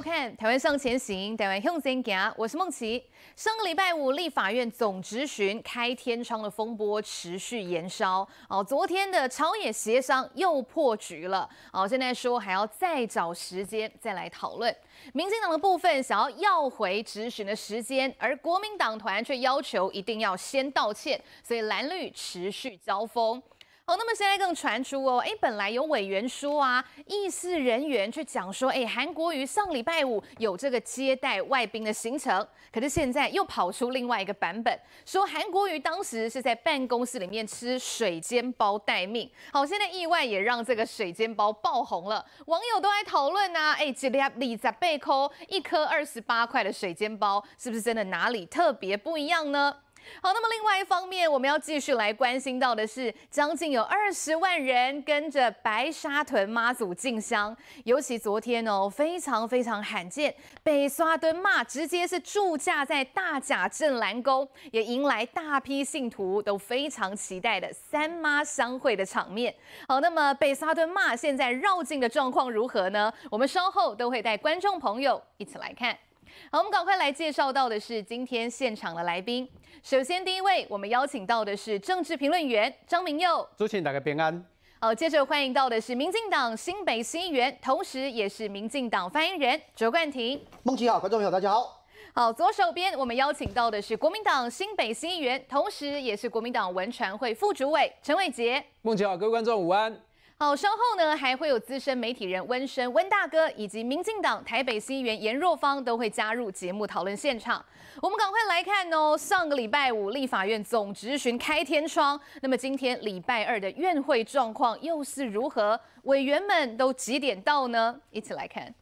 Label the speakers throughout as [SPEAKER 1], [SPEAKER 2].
[SPEAKER 1] 收看《台湾向前行》，台湾向前行，我是梦琪。上个礼拜五，立法院总质询开天窗的风波持续延烧。哦，昨天的朝野协商又破局了。哦，现在说还要再找时间再来讨论。民进党的部分想要要回质询的时间，而国民党团却要求一定要先道歉，所以蓝绿持续交锋。好，那么现在更传出哦，哎，本来有委员说啊，议事人员去讲说，哎，韩国瑜上礼拜五有这个接待外宾的行程，可是现在又跑出另外一个版本，说韩国瑜当时是在办公室里面吃水煎包待命。好，现在意外也让这个水煎包爆红了，网友都在讨论啊，哎，这粒里在贝扣一颗二十八块的水煎包，是不是真的哪里特别不一样呢？好，那么另外一方面，我们要继续来关心到的是，将近有二十万人跟着白沙屯妈祖进香，尤其昨天哦，非常非常罕见，北沙屯妈直接是驻驾在大甲镇澜宫，也迎来大批信徒都非常期待的三妈相会的场面。好，那么北沙屯妈现在绕境的状况如何呢？我们稍后都会带观众朋友一起来看。好，我们赶快来介绍到的是今天现场的来宾。首先，第一位我们邀请到的是政治评论员张明佑，
[SPEAKER 2] 主持人大家平安。
[SPEAKER 1] 好，接着欢迎到的是民进党新北市议员，同时也是民进党发言人卓冠廷。
[SPEAKER 3] 孟琪好，观众朋友大家好。
[SPEAKER 1] 好，左手边我们邀请到的是国民党新北新议员，同时也是国民党文传会副主委陈伟杰。
[SPEAKER 2] 孟琪好，各位观众午安。
[SPEAKER 1] 好，稍后呢还会有资深媒体人温生温大哥，以及民进党台北议员严若芳都会加入节目讨论现场。我们赶快来看哦，上个礼拜五立法院总执询开天窗，那么今天礼拜二的院会状况又是如何？委员们都几点到呢？一起来看。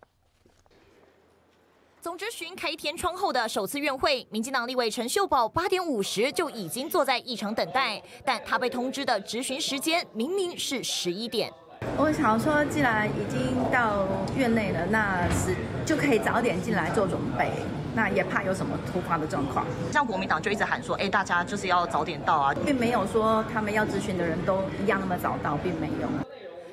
[SPEAKER 4] 总执询开天窗后的首次院会，民进党立委陈秀宝八点五十就已经坐在议场等待，但他被通知的质询时间明明是十一点。
[SPEAKER 5] 我想说，既然已经到院内了，那是就可以早点进来做准备，那也怕有什么突发的状况。
[SPEAKER 6] 像国民党就一直喊说，哎，大家就是要早点到啊，
[SPEAKER 5] 并没有说他们要咨询的人都一样那么早到，并没有。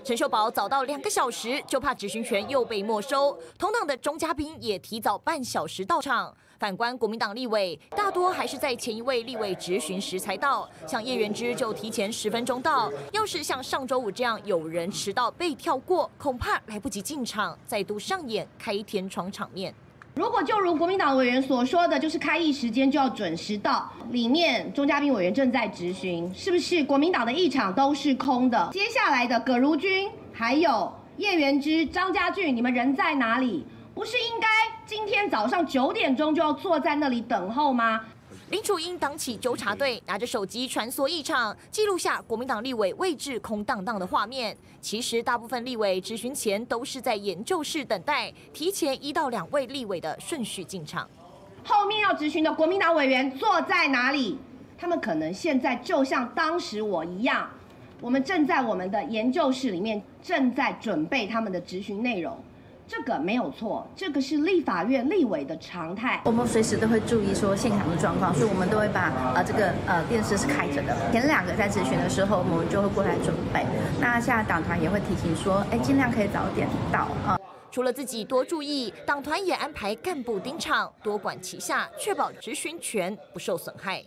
[SPEAKER 4] 陈秀宝早到两个小时，就怕执行权又被没收。同党的钟嘉宾也提早半小时到场。反观国民党立委，大多还是在前一位立委执询时才到，像叶元之就提前十分钟到。要是像上周五这样有人迟到被跳过，恐怕来不及进场，再度上演开天窗场面。
[SPEAKER 7] 如果就如国民党委员所说的，就是开议时间就要准时到。里面钟嘉宾委员正在质询，是不是国民党的议场都是空的？接下来的葛如君还有叶元之、张家俊，你们人在哪里？不是应该今天早上九点钟就要坐在那里等候吗？
[SPEAKER 4] 林楚英党起纠察队，拿着手机穿梭一场，记录下国民党立委位置空荡荡的画面。其实，大部分立委质询前都是在研究室等待，提前一到两位立委的顺序进场。
[SPEAKER 7] 后面要质询的国民党委员坐在哪里？他们可能现在就像当时我一样，我们正在我们的研究室里面，正在准备他们的质询内容。这个没有错，这个是立法院立委的常态。
[SPEAKER 5] 我们随时都会注意说现场的状况，所以我们都会把呃这个呃电视是开着的。前两个在咨询的时候，我们就会过来准备。那现在党团也会提醒说，哎，尽量可以早点到啊。
[SPEAKER 4] 除了自己多注意，党团也安排干部盯场，多管齐下，确保执询权不受损害。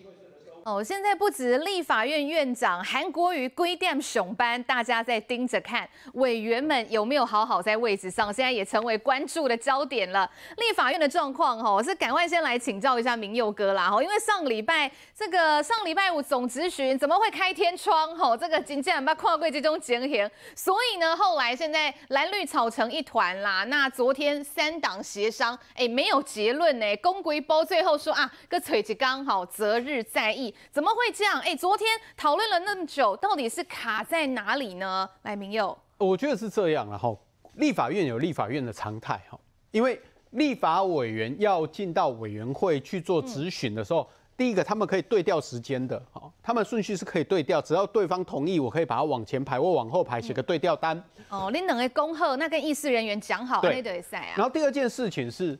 [SPEAKER 1] 哦，现在不止立法院院长韩国瑜规定熊班，大家在盯着看委员们有没有好好在位置上，现在也成为关注的焦点了。立法院的状况，哈，我是赶快先来请教一下明佑哥啦，哈，因为上礼拜这个上礼拜五总质询怎么会开天窗，哈，这个紧接着把跨柜集中进行，所以呢，后来现在蓝绿吵成一团啦。那昨天三党协商，哎，没有结论呢，公规波最后说啊，个锤子刚好择日再议。怎么会这样？哎，昨天讨论了那么久，到底是卡在哪里呢？来，明佑，
[SPEAKER 2] 我觉得是这样了哈。立法院有立法院的常态哈，因为立法委员要进到委员会去做质询的时候，第一个他们可以对调时间的，哈，他们顺序是可以对调，只要对方同意，我可以把它往前排或往后排，写个对调单。
[SPEAKER 1] 哦，你两个恭贺，那跟议事人员讲好，对对赛啊。
[SPEAKER 2] 然后第二件事情是，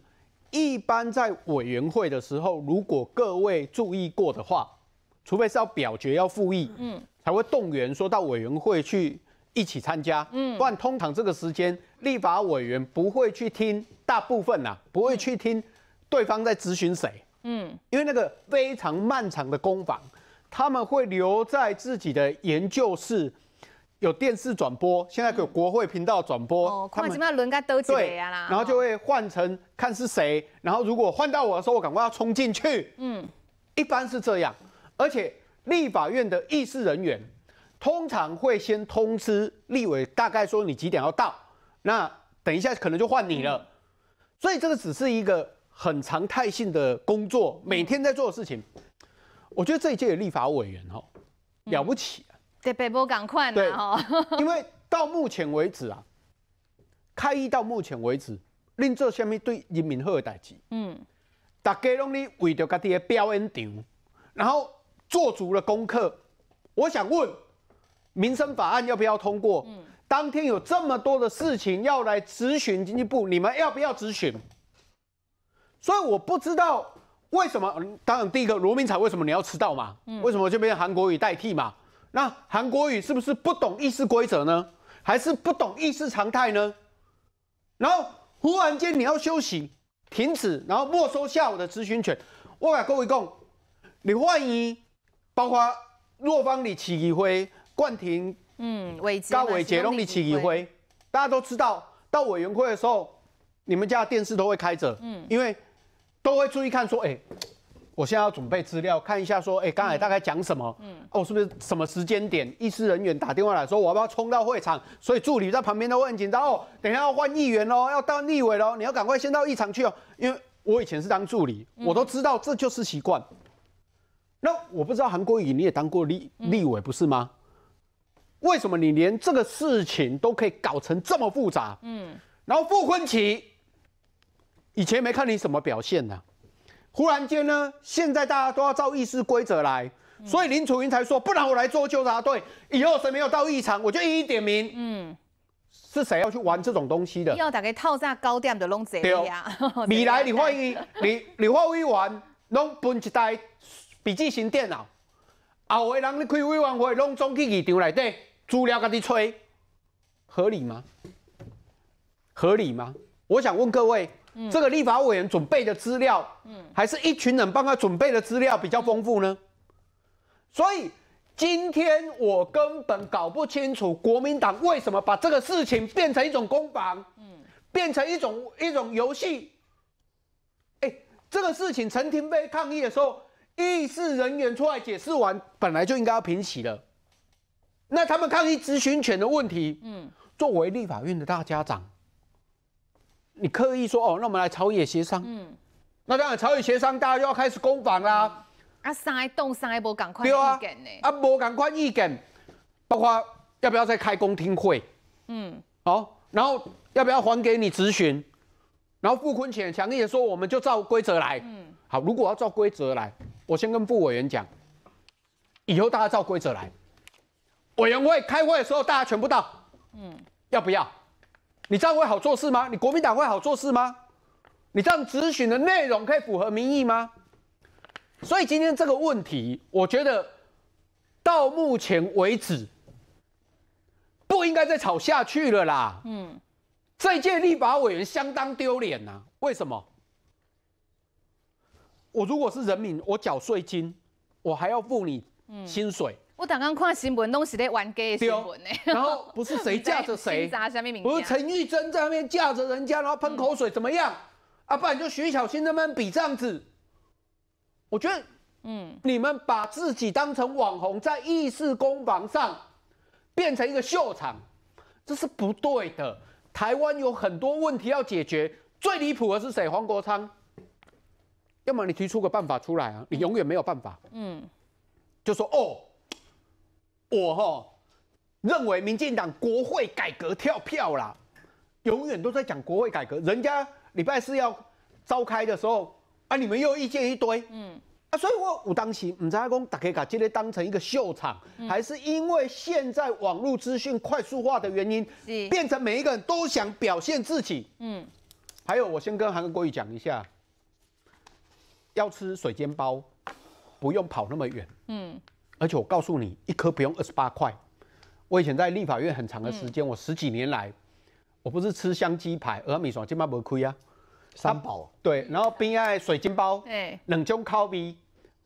[SPEAKER 2] 一般在委员会的时候，如果各位注意过的话。除非是要表决要复议，嗯，才会动员说到委员会去一起参加，嗯，不然通常这个时间立法委员不会去听，大部分呐不会去听对方在咨询谁，嗯，因为那个非常漫长的攻防，他们会留在自己的研究室，有电视转播，现在有国会频道转播，
[SPEAKER 1] 哦，看怎么样轮该都几
[SPEAKER 2] 对
[SPEAKER 1] 呀啦，
[SPEAKER 2] 然后就会换成看是谁，然后如果换到我的时候，我赶快要冲进去，嗯，一般是这样，而且立法院的议事人员通常会先通知立委，大概说你几点要到，那等一下可能就换你了，所以这个只是一个很常态性的工作，每天在做的事情。我觉得这一届的立法委员哦，了不起啊，
[SPEAKER 1] 对，北波赶快
[SPEAKER 2] 对
[SPEAKER 1] 呢哈，
[SPEAKER 2] 因为到目前为止啊，开议到目前为止，令做下面对人民好的代志，
[SPEAKER 1] 嗯，
[SPEAKER 2] 大家拢咧为着家己的表演场，然后做足了功课。我想问，民生法案要不要通过？当天有这么多的事情要来咨询经济部，你们要不要咨询？所以我不知道为什么。嗯当然，第一个罗明才为什么你要迟到嘛？为什么就被韩国语代替嘛？那韩国语是不是不懂议事规则呢？还是不懂议事常态呢？然后忽然间你要休息，停止，然后没收下午的咨询权。我跟各位讲，你怀疑包括若方里起议会、冠廷、
[SPEAKER 1] 嗯，伟杰
[SPEAKER 2] 高伟杰拢里起议，会，大家都知道，到委员会的时候，你们家的电视都会开着，嗯，因为都会注意看说，哎、我现在要准备资料，看一下说，哎、刚才大概讲什么，嗯，哦，是不是什么时间点，议事人员打电话来说，我要不要冲到会场？所以助理在旁边都会很紧张，哦，等一下要换议员喽，要到立委喽，你要赶快先到议场去哦，因为我以前是当助理，我都知道这就是习惯。那我不知道韩国瑜你也当过立立委不是吗？为什么你连这个事情都可以搞成这么复杂？嗯，然后傅昆奇以前没看你什么表现呢、忽然间呢，现在大家都要照议事规则来，所以林楚云才说，不然我来做纠察队，以后谁没有到议场，我就一一点名。嗯，是谁要去玩这种东西的？
[SPEAKER 1] 要大概套炸高点的拢这
[SPEAKER 2] 对
[SPEAKER 1] 呀，
[SPEAKER 2] 未来你会议，你你会委员拢分一台笔记型电脑，后的人你开委员会拢总去议场内底资料家己吹，合理吗？合理吗？我想问各位，这个立法委员准备的资料，还是一群人帮他准备的资料比较丰富呢？所以今天我根本搞不清楚国民党为什么把这个事情变成一种攻防，变成一种一种游戏。哎，这个事情陈廷飞抗议的时候，议事人员出来解释完，本来就应该要平息了。那他们抗议咨询权的问题，嗯，作为立法院的大家长，你刻意说哦，那我们来朝野协商，嗯，那当然朝野协商，大家就要开始攻防啦。
[SPEAKER 1] 啊，三个动三个无赶快意见呢，，
[SPEAKER 2] 啊，无赶快意见，包括要不要再开公听会，嗯，好，然后要不要还给你咨询，然后傅昆潜强烈的说，我们就照规则来，嗯，好，如果要照规则来，我先跟副委员讲，以后大家照规则来，委员会开会的时候大家全部到，嗯，要不要？你这样会好做事吗？你国民党会好做事吗？你这样咨询的内容可以符合民意吗？所以今天这个问题，我觉得到目前为止不应该再吵下去了啦。嗯，这一届立法委员相当丢脸呐。为什么？我如果是人民，我缴税金，我还要付你薪水，
[SPEAKER 1] 我刚刚看新闻都是在玩 gay 的新闻呢，
[SPEAKER 2] 然后不是谁架着谁，不是陈玉珍在那边架着人家，然后喷口水，怎么样？啊，不然就徐小新那边比这样子。我觉得，嗯，你们把自己当成网红，在议事攻防上变成一个秀场，这是不对的。台湾有很多问题要解决，最离谱的是谁？黄国昌。要么你提出个办法出来啊，你永远没有办法。嗯，就说哦，我哈认为民进党国会改革跳票啦，永远都在讲国会改革。人家礼拜四要召开的时候啊，你们又意见一堆，嗯啊，所以我我当时唔知道讲大家把这个当成一个秀场，还是因为现在网络资讯快速化的原因，
[SPEAKER 1] 是
[SPEAKER 2] 变成每一个人都想表现自己。嗯，还有我先跟韩国瑜讲一下，要吃水煎包，不用跑那么远。嗯，而且我告诉你，一颗不用二十八块。我以前在立法院很长的时间，我十几年来，我不是吃香鸡排，而米爽今麦不亏啊。
[SPEAKER 3] 三宝。
[SPEAKER 2] 对，然后边爱水煎包，
[SPEAKER 1] 哎，
[SPEAKER 2] 两种口味，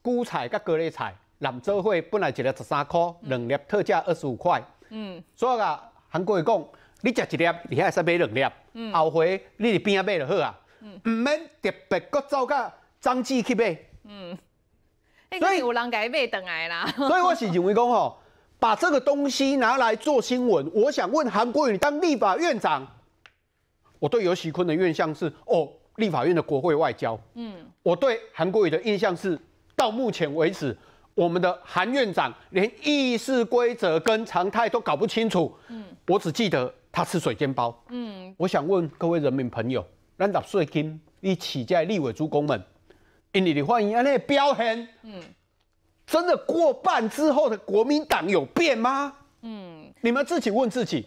[SPEAKER 2] 菇菜甲高丽菜，南州会本来一粒十三块，两粒特价二十五块。嗯，所以啊，韩国人讲，你食一粒，你还使买两粒，后回你伫边仔买就好啊，唔免特别搁走到张记去买。
[SPEAKER 1] 嗯，
[SPEAKER 2] 所以
[SPEAKER 1] 有人改买等来啦。
[SPEAKER 2] 所以我是认为讲吼，把这个东西拿来做新闻，我想问韩国瑜当立法院长，我对尤喜坤的印象是哦，立法院的国会外交。嗯，我对韩国瑜的印象是，到目前为止，我们的韩院长连议事规则跟常态都搞不清楚。嗯，我只记得他吃水煎包。嗯，我想问各位人民朋友，咱纳税金一起在立委诸公们，因你的欢迎安尼表现。真的过半之后的国民党有变吗？嗯，你们自己问自己。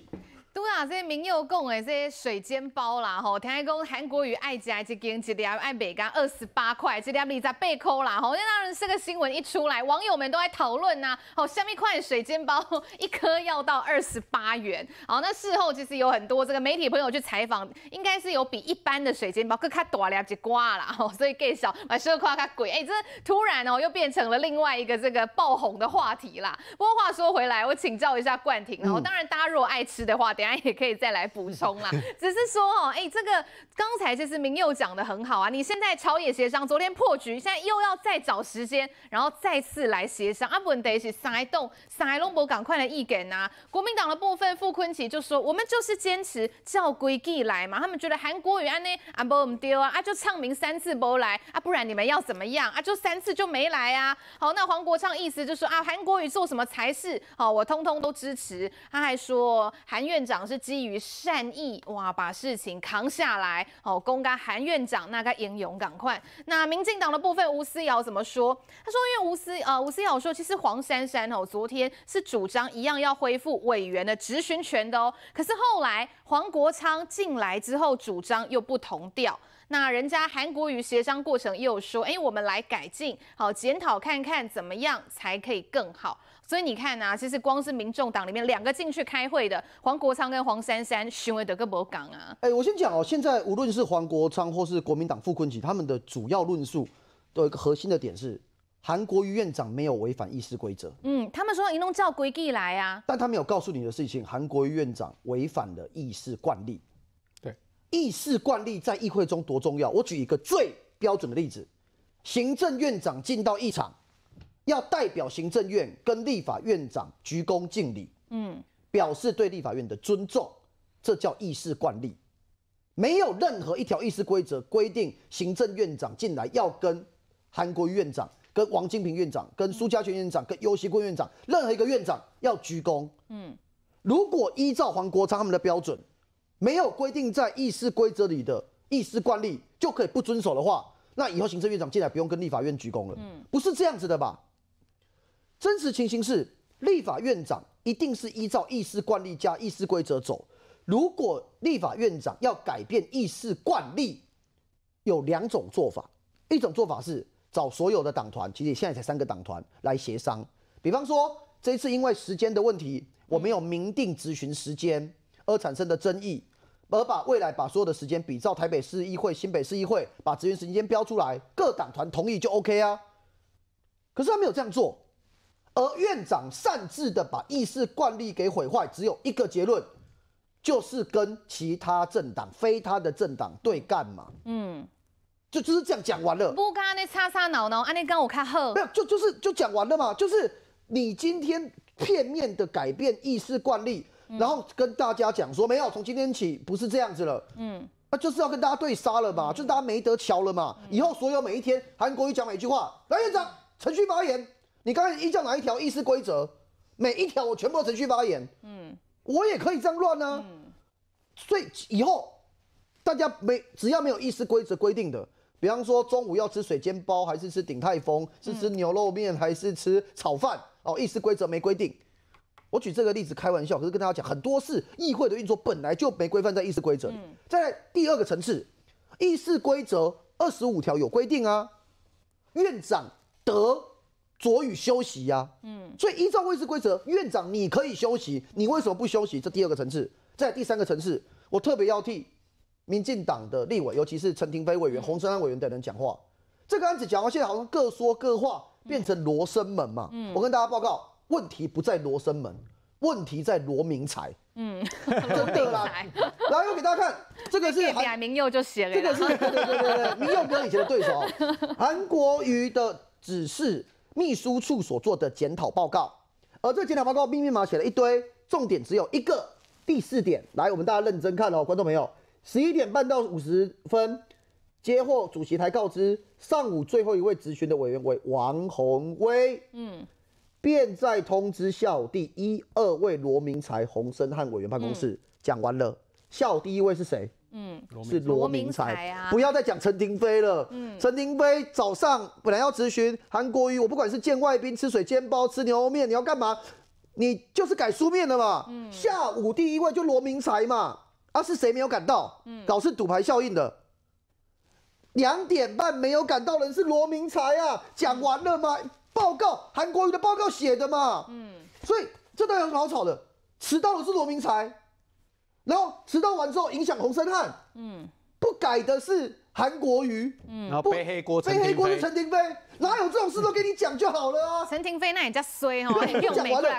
[SPEAKER 1] 对啊，这些民友讲的这些水煎包啦，吼，听讲韩国语爱食一斤一粒爱卖干二十八块，一粒二十八块啦，吼，那当然这个新闻一出来，网友们都在讨论呐，哦，下面块水煎包？一颗要到二十八元，好，那事后其实有很多这个媒体朋友去采访，应该是有比一般的水煎包更加大粒一瓜啦，吼，所以更小，买十二块它贵，哎，这突然哦又变成了另外一个这个爆红的话题啦。不过话说回来，我请教一下冠廷，然后当然大家如果爱吃的话，等下也可以再来补充啦。只是说哦，哎，这个刚才其实明佑讲的很好啊，你现在朝野协商，昨天破局，现在又要再找时间，然后再次来协商。啊，问题是塞动塞龙博赶快来意见呐。国民党的部分，傅昆奇就说，我们就是坚持照规矩来嘛。他们觉得韩国瑜安呢啊不我们丢啊，啊就唱名三次不来啊，不然你们要怎么样啊？就三次就没来啊。好，那黄国昌意思就说啊，韩国瑜做什么才是好，我通通都支持。他还说韩院长是基于善意哇，把事情扛下来哦，公干韩院长那该英勇赶快。那民进党的部分，吴思瑶怎么说？他说，因为吴思呃吴思瑶说，其实黄珊珊哦，昨天是主张一样要恢复委员的质询权的哦，可是后来黄国昌进来之后，主张又不同调。那人家韩国瑜协商过程也有说，哎，我们来改进，好检讨看看怎么样才可以更好。所以你看啊，其实光是民众党里面两个进去开会的黄国昌跟黄珊珊，询问德个博港啊，
[SPEAKER 3] 哎、我先讲哦，现在无论是黄国昌或是国民党傅昆萁，他们的主要论述都有一个核心的点是，韩国瑜院长没有违反议事规则，
[SPEAKER 1] 嗯，他们说一弄照规矩来啊，
[SPEAKER 3] 但他没有告诉你的事情，韩国瑜院长违反了议事惯例。
[SPEAKER 2] 对，
[SPEAKER 3] 议事惯例在议会中多重要？我举一个最标准的例子：行政院长进到议场，要代表行政院跟立法院长鞠躬敬礼，嗯，表示对立法院的尊重，这叫议事惯例。没有任何一条议事规则规定行政院长进来要跟韩国瑜院长、跟王金平院长、跟苏家全院长、跟尤熙坤院长任何一个院长要鞠躬。嗯，如果依照黄国昌他们的标准，没有规定在议事规则里的议事惯例就可以不遵守的话，那以后行政院长进来不用跟立法院鞠躬了。嗯，不是这样子的吧？真实情形是，立法院长一定是依照议事惯例加议事规则走。如果立法院长要改变议事惯例，有两种做法。一种做法是找所有的党团，其实现在才三个党团来协商。比方说，这一次因为时间的问题，我没有明定咨询时间而产生的争议，而把未来把所有的时间比照台北市议会、新北市议会，把职员时间标出来，各党团同意就 OK 啊。可是他没有这样做，而院长擅自的把议事惯例给毁坏，只有一个结论，就是跟其他政党、非他的政党对干嘛。
[SPEAKER 1] 嗯，
[SPEAKER 3] 就就是这样讲完了。
[SPEAKER 1] 不刚刚那叉叉挠挠，安尼跟我看好
[SPEAKER 3] 没，有，就就是就讲完了嘛，就是你今天片面的改变议事惯例，然后跟大家讲说没有，从今天起不是这样子了，嗯，那就是要跟大家对杀了嘛，就是大家没得瞧了嘛，以后所有每一天韩国瑜讲每一句话，来院长程序发言，你刚才依照哪一条议事规则，每一条我全部程序发言，嗯，我也可以这样乱呢、所以以后大家没只要没有议事规则规定的，比方说中午要吃水煎包，还是吃鼎泰丰，是吃牛肉面，还是吃炒饭？哦，议事规则没规定。我举这个例子开玩笑，可是跟大家讲，很多事议会的运作本来就没规范在议事规则里。在第二个层次，议事规则二十五条有规定啊，院长得酌予休息呀、嗯，所以依照议事规则，院长你可以休息，你为什么不休息？这第二个层次，在第三个层次，我特别要替民进党的立委，尤其是陈廷飞委员、洪胜安委员等人讲话。这个案子讲完，现在好像各说各话，变成罗生门嘛。嗯我跟大家报告，问题不在罗生门，问题在罗明才。嗯，真的啦。来，我给大家看，这个是
[SPEAKER 1] 给
[SPEAKER 3] 韩
[SPEAKER 1] 明佑就写了
[SPEAKER 3] 这个，是对对对对对，民用哥以前的对手，韩国瑜的指示秘书处所做的检讨报告，而这个检讨报告密密麻麻写了一堆，重点只有一个。第四点，来，我们大家认真看哦，观众朋友，十一点半到五十分，接获主席台告知，上午最后一位质询的委员为王宏威，嗯，便再通知下午第一、二位罗明才、洪生汉委员办公室讲完了。下午第一位是谁？嗯是罗明才
[SPEAKER 1] 才啊
[SPEAKER 3] 不要再讲陈廷飞了。陈廷飞早上本来要咨询韩国瑜，我不管是见外宾、吃水煎包、吃牛肉面，你要干嘛？你就是改书面了嘛。下午第一位就罗明才嘛，啊是谁没有赶到？搞是赌牌效应的。两点半没有赶到人是罗明才啊，讲完了吗？报告韩国瑜的报告写的嘛。嗯，所以这到底有什么好吵的？迟到的是罗明才，然后迟到完之后影响洪森汉，嗯，不改的是韩国瑜，嗯
[SPEAKER 2] 然后背黑锅
[SPEAKER 3] 背黑锅是
[SPEAKER 2] 飞，
[SPEAKER 3] 陈廷飞，哪有这种事都跟你讲就好了啊？
[SPEAKER 1] 陈廷飞那也叫衰哦，
[SPEAKER 3] 讲完了。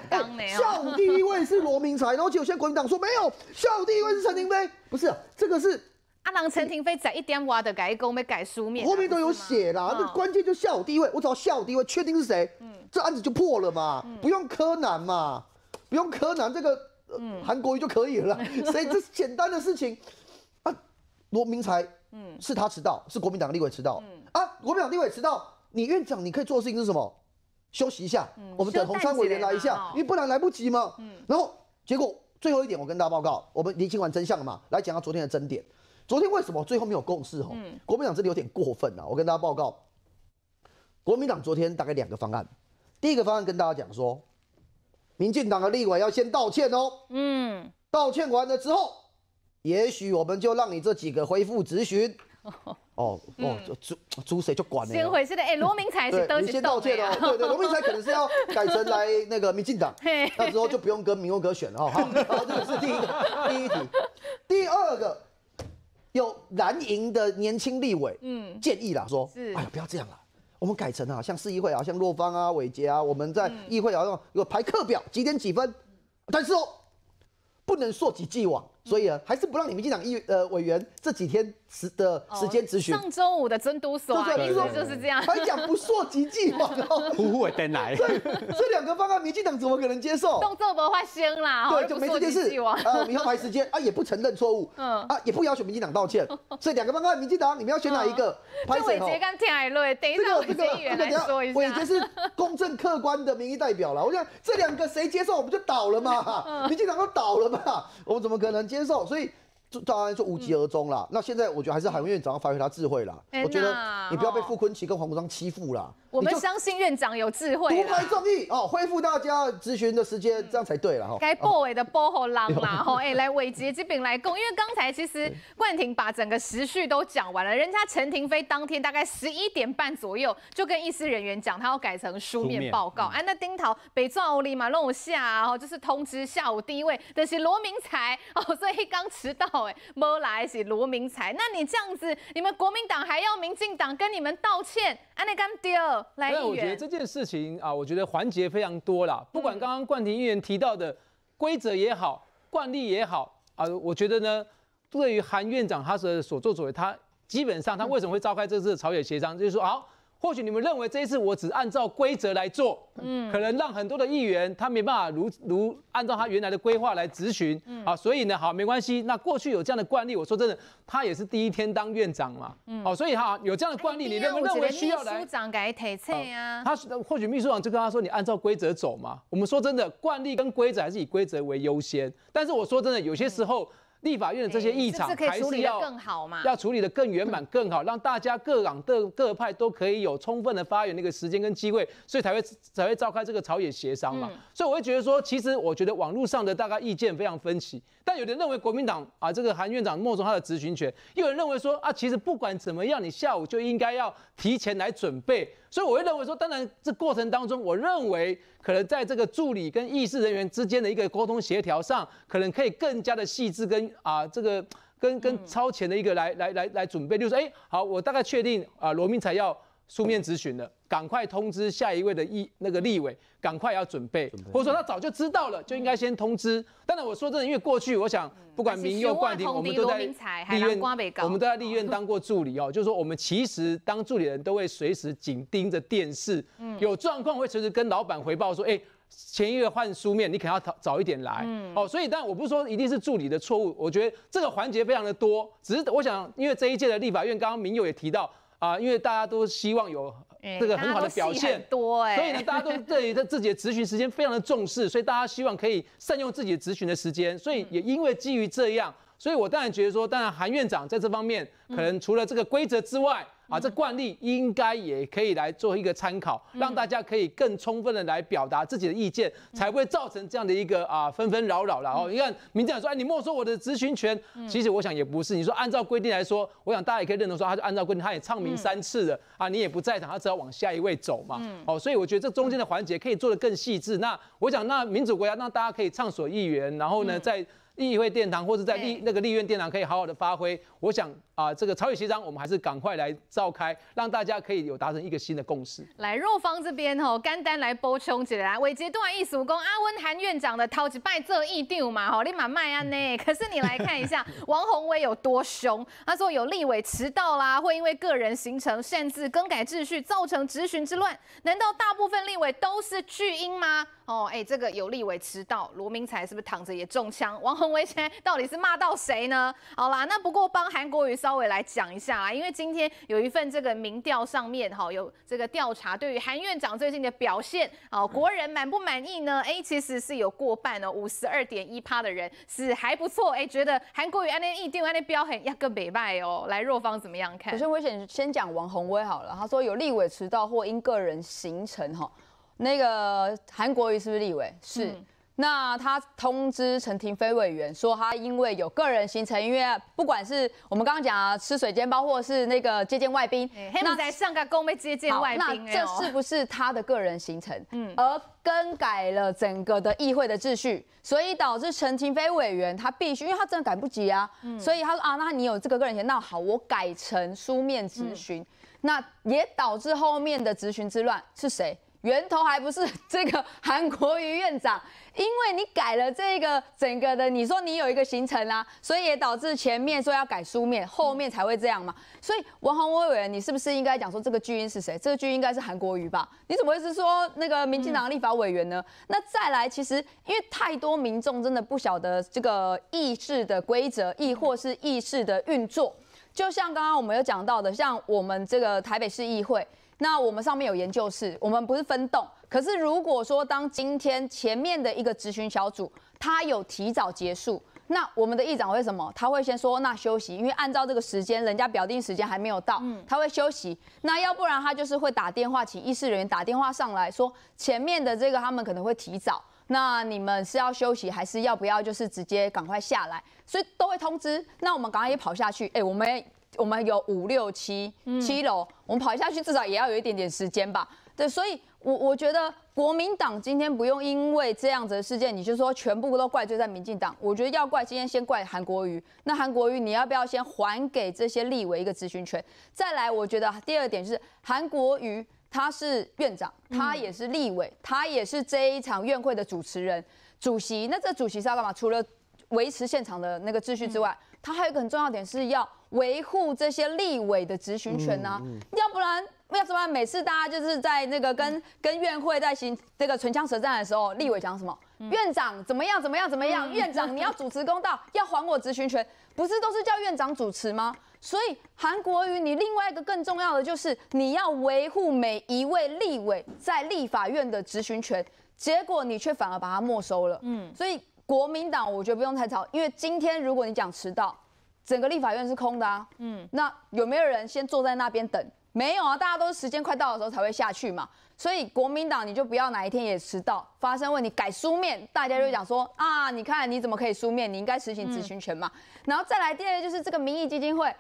[SPEAKER 3] 下
[SPEAKER 1] 哦。
[SPEAKER 3] 午第一位是罗明才，然后结果现在国民党说没有，下午第一位是陈廷飞，不是、啊，这个是
[SPEAKER 1] 啊，郎陈廷飞在一点挖的改工被改书面啊，
[SPEAKER 3] 后面都有写啦。
[SPEAKER 1] 嗯
[SPEAKER 3] 那关键就下午第一位，我只要下午第一位确定是谁，这案子就破了嘛，不用柯南嘛，不用柯南这个呃韩国瑜就可以了啦。所以这是简单的事情啊。罗明才，嗯，是他迟到，是国民党立委迟到啊。国民党立委迟到，你院长你可以做的事情是什么？休息一下，我们等洪昌委员来一下因为不然来不及嘛。嗯然后结果最后一点，我跟大家报告，我们厘清完真相了嘛，来讲下昨天的争点。昨天为什么最后没有共识？哦，国民党这里有点过分啊！我跟大家报告，国民党昨天大概两个方案，第一个方案跟大家讲说，民进党的立委要先道歉哦，
[SPEAKER 1] 嗯，
[SPEAKER 3] 道歉完了之后，也许我们就让你这几个恢复质询。哦 哦，朱朱谁就管了。
[SPEAKER 1] 先回去的，哎，罗明才是
[SPEAKER 3] 对，
[SPEAKER 1] 都
[SPEAKER 3] 你先道歉哦。对对，罗明才可能是要改成来那个民进党
[SPEAKER 1] 嘿，
[SPEAKER 3] 那之后就不用跟民用哥选了哦。好，好，这个是第一个，第一题。第二个，有蓝营的年轻立委，嗯，建议啦，说，哎呀，不要这样了，我们改成啊，像市议会啊，像洛方啊、伟杰啊，我们在议会啊，有排课表，几点几分，但是哦，不能溯及既往，所以啊，还是不让你民进党议呃委员这几天时的时间咨询。
[SPEAKER 1] 上周五的真督所啊，意思
[SPEAKER 3] 对对对
[SPEAKER 1] 就是这样。
[SPEAKER 3] 还讲不溯及既往哦，
[SPEAKER 2] 呼呼的灯来，
[SPEAKER 3] 这两个方案，民进党怎么可能接受？
[SPEAKER 1] 动作不发生啦，
[SPEAKER 3] 对，
[SPEAKER 1] 哦
[SPEAKER 3] 就没这件事。呃，以后排时间啊，也不承认错误，
[SPEAKER 1] 嗯
[SPEAKER 3] 啊，也不要求民进党道歉，所以两个方案，民进党你们要选哪一个？拍谁哦？
[SPEAKER 1] 这伟杰刚听海瑞，等一下
[SPEAKER 3] 这个这个这个等
[SPEAKER 1] 来说一下。
[SPEAKER 3] 伟杰是公正客观的民意代表了。我想这两个谁接受，我们就倒了
[SPEAKER 1] 嗯
[SPEAKER 3] 嘛，民进党都倒了嘛，我们怎么可能接受？所以。就当然就无疾而终啦。那现在我觉得还是韩院长要发挥他智慧啦。
[SPEAKER 1] 哎
[SPEAKER 3] 我觉得你不要被
[SPEAKER 1] 哦
[SPEAKER 3] 傅坤奇跟黄国昌欺负啦。
[SPEAKER 1] 我们相信院长有智慧啦
[SPEAKER 3] 独排。众议哦，恢复大家咨询的时间，这样才对了哈。
[SPEAKER 1] 该报尾的报后浪啦，吼，哎，来伟杰这边来供，因为刚才其实冠廷把整个时序都讲完了，人家陈廷飞当天大概十一点半左右就跟医师人员讲，他要改成书面报告。哎、那丁桃北壮欧里马弄下啊，哦，就是通知下午第一位的是罗明才 哦，所以刚迟到哎，没来是罗明才。那你这样子，你们国民党还要民进党跟你们道歉，安内干丢来。
[SPEAKER 8] 我觉得这件事情啊，我觉得环节非常多啦。不管刚刚冠廷议员提到的规则也好，惯例也好啊，我觉得呢，对于韩院长他的所作所为，他基本上他为什么会召开这次的朝野协商，就是说好。或许你们认为这一次我只按照规则来做，嗯，可能让很多的议员他没办法如如按照他原来的规划来执行，啊，所以呢，好没关系。那过去有这样的惯例，我说真的，他也是第一天当院长嘛，好，所以哈有这样的惯例，你认不认为需要来
[SPEAKER 1] 秘书长改提册啊？
[SPEAKER 8] 他或许秘书长就跟他说：“你按照规则走嘛。”我们说真的，惯例跟规则还是以规则为优先。但是我说真的，有些时候立法院的这些议场还是要
[SPEAKER 1] 处理得更好嘛？
[SPEAKER 8] 要处理的更圆满、更好，让大家各党各各派都可以有充分的发言那个时间跟机会，所以才会才会召开这个朝野协商嘛。所以我会觉得说，其实我觉得网络上的大概意见非常分歧，但有人认为国民党啊这个韩院长没收他的执行权，又有人认为说啊，其实不管怎么样，你下午就应该要提前来准备。所以我会认为说，当然这过程当中，我认为可能在这个助理跟议事人员之间的一个沟通协调上，可能可以更加的细致跟啊这个跟跟超前的一个来来来来准备，就是说，哎，好，我大概确定啊罗明才要。书面咨询了，赶快通知下一位的议那个立委，赶快要准备，或者说他早就知道了，就应该先通知。当然我说真的，因为过去我想，不管民幼冠廷，我们都在立院，我们都在立院当过助理哦，就是说我们其实当助理人都会随时紧盯着电视，有状况会随时跟老板回报说，哎，前一个换书面，你可能要早早一点来，哦，所以但我不是说一定是助理的错误，我觉得这个环节非常的多，只是我想，因为这一届的立法院，刚刚民友也提到。啊，因为大家都希望有这个很好的表现，
[SPEAKER 1] 多哎，
[SPEAKER 8] 所以呢，大家都 对他自己的咨询时间非常的重视，所以大家希望可以善用自己的咨询的时间，所以也因为基于这样，所以我当然觉得说，当然韩院长在这方面可能除了这个规则之外。啊，这惯例应该也可以来做一个参考，让大家可以更充分的来表达自己的意见，才不会造成这样的一个啊纷纷扰扰了哦。你看，民进党说，哎，你没收我的咨询权，其实我想也不是。你说按照规定来说，我想大家也可以认同说，他就按照规定，他也唱名三次了啊，你也不在场，他只要往下一位走嘛。哦，所以我觉得这中间的环节可以做得更细致。那我想，那民主国家，让大家可以畅所欲言，然后呢，在。议会殿堂或者在立那个立院殿堂可以好好的发挥，我想啊，这个朝野协商我们还是赶快来召开，让大家可以有达成一个新的共识。
[SPEAKER 1] 来若方这边吼，甘丹来补充起来，伟杰段意思讲阿温韩院长的掏几拜这议定嘛，吼立马卖安呢。可是你来看一下 王宏威有多凶，他说有立委迟到啦，会因为个人行程擅自更改秩序，造成质询之乱。难道大部分立委都是巨婴吗？哦，哎，这个有立委迟到，罗明才是不是躺着也中枪？王宏威现在到底是骂到谁呢？好啦，那不过帮韩国瑜稍微来讲一下啦，因为今天有一份这个民调上面哈，有这个调查对于韩院长最近的表现，哦，国人满不满意呢？哎，其实是有过半哦，五十二点一趴的人是还不错，哎，觉得韩国瑜安那一定安那标很压根北败哦。来，若芳怎么样看？
[SPEAKER 9] 首先我先先讲王宏威好了，他说有立委迟到或因个人行程哈。那个韩国瑜是不是立委？是。那他通知陈廷飞委员说，他因为有个人行程，因为不管是我们刚刚讲啊，吃水煎包，或者是那个接见外宾，
[SPEAKER 1] 那在上个宫被接见外宾，
[SPEAKER 9] 那这是不是他的个人行程？嗯，而更改了整个的议会的秩序，所以导致陈廷飞委员他必须，因为他真的赶不及啊，所以他说啊，那你有这个个人行程，那好，我改成书面咨询，那也导致后面的咨询之乱是谁？源头还不是这个韩国瑜院长，因为你改了这个整个的，你说你有一个行程啊，所以也导致前面说要改书面，后面才会这样嘛。所以王宏威委员，你是不是应该讲说这个巨婴是谁？这个巨婴应该是韩国瑜吧？你怎么会是说那个民进党立法委员呢？那再来，其实因为太多民众真的不晓得这个议事的规则，亦或是议事的运作，就像刚刚我们有讲到的，像我们这个台北市议会。那我们上面有研究室，我们不是分栋。可是如果说当今天前面的一个咨询小组，他有提早结束，那我们的议长为什么他会先说那休息？因为按照这个时间，人家表定时间还没有到，他会休息。那要不然他就是会打电话请议事人员打电话上来说，前面的这个他们可能会提早，那你们是要休息还是要不要就是直接赶快下来？所以都会通知。那我们赶快也跑下去，哎，我们。我们有五六七七楼，我们跑下去至少也要有一点点时间吧。对，所以，我我觉得国民党今天不用因为这样子的事件，你就说全部都怪罪在民进党。我觉得要怪，今天先怪韩国瑜。那韩国瑜，你要不要先还给这些立委一个咨询权？再来，我觉得第二点就是韩国瑜他是院长，他也是立委，他也是这一场院会的主持人、主席。那这主席是要干嘛？除了维持现场的那个秩序之外，他还有一个很重要点是要。维护这些立委的执行权呢？要不然，要不然每次大家就是在那个跟跟院会在行这个唇枪舌战的时候，立委讲什么？院长怎么样？怎么样？怎么样？院长你要主持公道，要还我执行权，不是都是叫院长主持吗？所以韩国瑜，你另外一个更重要的就是你要维护每一位立委在立法院的执行权，结果你却反而把它没收了。嗯，所以国民党我觉得不用太吵，因为今天如果你讲迟到。整个立法院是空的啊，嗯，那有没有人先坐在那边等？没有啊，大家都是时间快到的时候才会下去嘛。所以国民党你就不要哪一天也迟到，发生问题改书面，大家就讲说啊，你看你怎么可以书面？你应该实行执行权嘛。然后再来第二个就是这个民意基金会，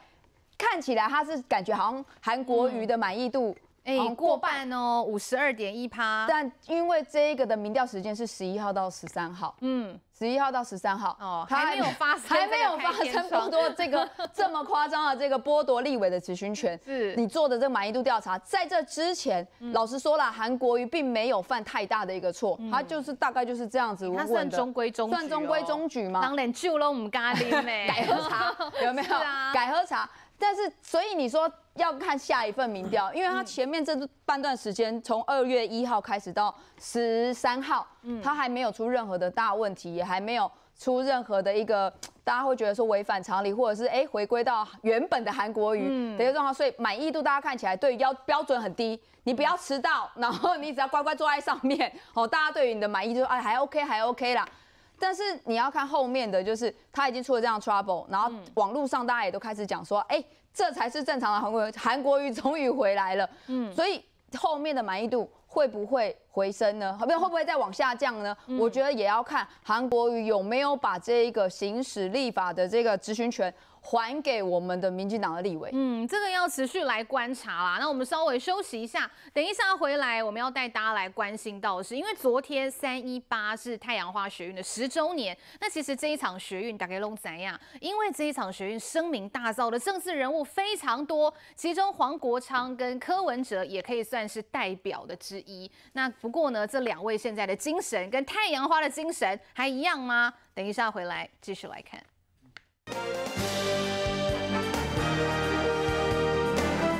[SPEAKER 9] 看起来他是感觉好像韩国瑜的满意度
[SPEAKER 1] 哎，过半哦，五十二点一趴。
[SPEAKER 9] 但因为这一个的民调时间是十一号到十三号，嗯，十一号到十三号，
[SPEAKER 1] 哦，还没有发生，
[SPEAKER 9] 还没有发生剥夺这个 这么夸张的这个剥夺立委的执行权。
[SPEAKER 1] 是
[SPEAKER 9] 你做的这个满意度调查，在这之前，老实说了，韩国瑜并没有犯太大的一个错，他就是大概就是这样子，
[SPEAKER 1] 他算中规中矩，
[SPEAKER 9] 算中规中矩吗？
[SPEAKER 1] 当然就了我们咖喱咩，
[SPEAKER 9] 改喝茶有没有？改喝茶。但是，所以你说要看下一份民调，因为他前面这半段时间，从二月一号开始到十三号，他还没有出任何的大问题，也还没有出任何的一个大家会觉得说违反常理，或者是哎回归到原本的韩国语的一个状况，所以满意度大家看起来对要标准很低，你不要迟到，然后你只要乖乖坐在上面，哦，大家对于你的满意就哎还 OK 还 OK 啦。但是你要看后面的就是他已经出了这样 trouble，然后网络上大家也都开始讲说，哎，这才是正常的韩国韩国瑜终于回来了，嗯，所以后面的满意度会不会回升呢？会不会再往下降呢？我觉得也要看韩国瑜有没有把这一个行使立法的这个执行权。还给我们的民进党的立委，
[SPEAKER 1] 嗯，这个要持续来观察啦。那我们稍微休息一下，等一下回来，我们要带大家来关心到的是，因为昨天三一八是太阳花学运的十周年，那其实这一场学运大概弄怎样？因为这一场学运声名大噪的政治人物非常多，其中黄国昌跟柯文哲也可以算是代表的之一。那不过呢，这两位现在的精神跟太阳花的精神还一样吗？等一下回来继续来看。